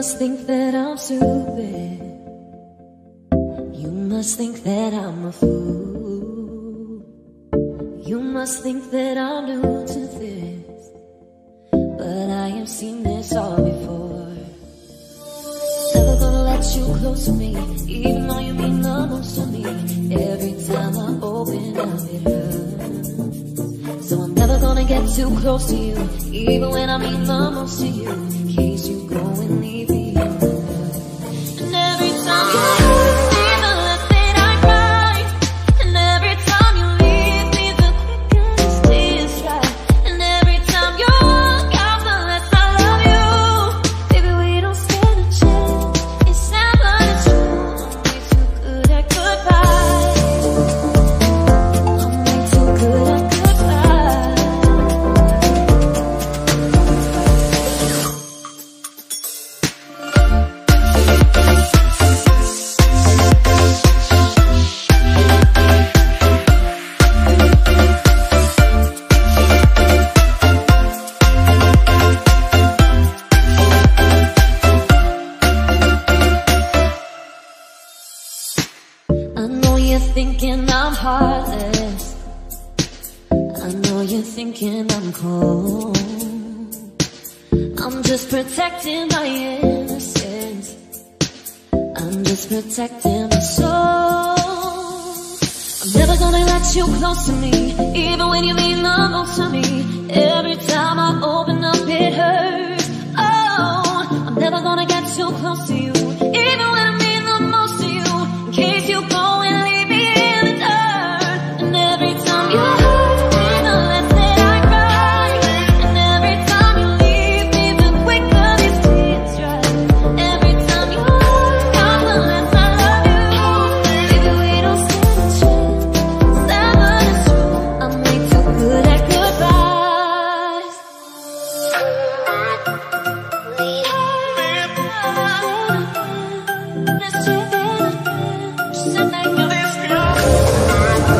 must think that I'm stupid. You must think that I'm a fool. You must think that I'm new to this. But I have seen this all before. Never gonna let you close to me, even though you mean the most to me. Every time I open up, it hurts. So I'm never gonna get too close to you, even when I mean the most to you. In thinking I'm heartless. I know you're thinking I'm cold. I'm just protecting my innocence. I'm just protecting my soul. I'm never gonna let you close to me, even when you mean the most to me. Every time I open up, it hurts. Oh, I'm never gonna get too close to you,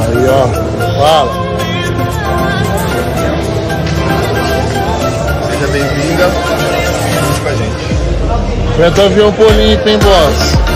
Aí, ó. Fala. Seja bem-vinda. Junte com a gente. Tenta ver um pulinho, hein, boss?